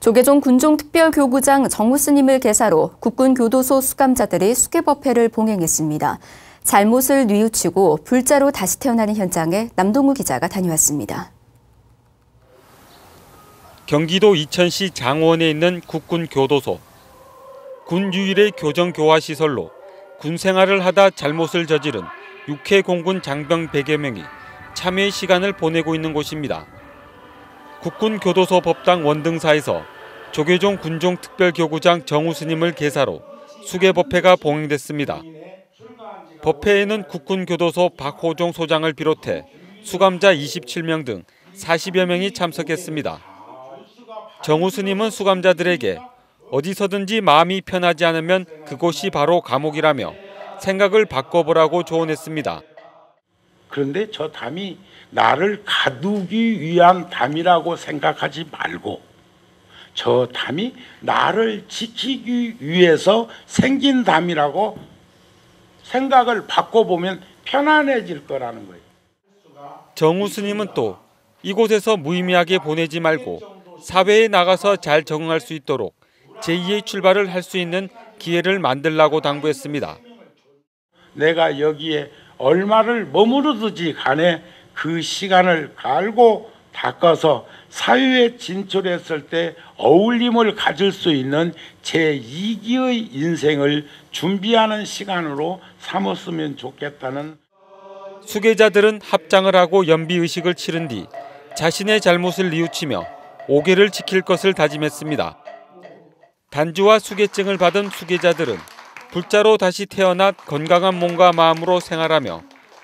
조계종 군종특별교구장 정우 스님을 계사로 국군교도소 수감자들이 수계법회를 봉행했습니다. 잘못을 뉘우치고 불자로 다시 태어나는 현장에 남동우 기자가 다녀왔습니다. 경기도 이천시 장원에 있는 국군교도소. 군 유일의 교정교화 시설로 군 생활을 하다 잘못을 저지른 육해 공군 장병 100여 명이 참여의 시간을 보내고 있는 곳입니다. 국군교도소 법당 원등사에서 조계종 군종특별교구장 정우 스님을 계사로 수계법회가 봉행됐습니다. 법회에는 국군교도소 박호종 소장을 비롯해 수감자 27명 등 40여 명이 참석했습니다. 정우 스님은 수감자들에게 어디서든지 마음이 편하지 않으면 그곳이 바로 감옥이라며 생각을 바꿔보라고 조언했습니다. 그런데 저 담이 나를 가두기 위한 담이라고 생각하지 말고 저 담이 나를 지키기 위해서 생긴 담이라고 생각을 바꿔보면 편안해질 거라는 거예요. 정우 스님은 또 이곳에서 무의미하게 보내지 말고 사회에 나가서 잘 적응할 수 있도록 제2의 출발을 할 수 있는 기회를 만들라고 당부했습니다. 내가 여기에 얼마를 머무르든지 간에 그 시간을 갈고 닦아서 사회에 진출했을 때 어울림을 가질 수 있는 제2기의 인생을 준비하는 시간으로 삼았으면 좋겠다는 수계자들은 합장을 하고 연비의식을 치른 뒤 자신의 잘못을 뉘우치며 오계를 지킬 것을 다짐했습니다. 단주와 수계증을 받은 수계자들은 불자로 다시 태어나 건강한 몸과 마음으로 생활하며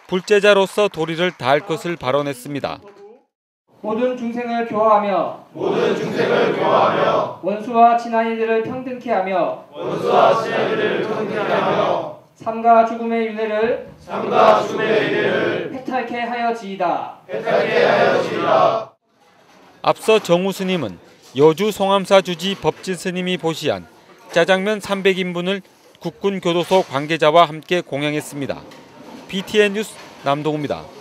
불제자로서 도리를 다할 것을 발언했습니다. 모든 중생을 교화하며 모든 중생을 교화하며 원수와 친아이들을 평등케 하며 원수와 친아이들을 평등케 하며 삶과 죽음의 윤회를 삶과 죽음의 윤회를 획탈케 하여 지이다. 획탈케 하여 지이다. 앞서 정우 스님은 여주 송암사 주지 법진 스님이 보시한 짜장면 300인분을 국군 교도소 관계자와 함께 공양했습니다. BTN 뉴스 남동우입니다.